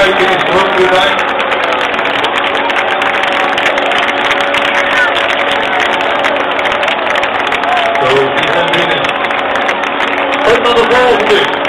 De keuken is er ook weer bij. Zo, die gaan binnen. Op naar de volgende.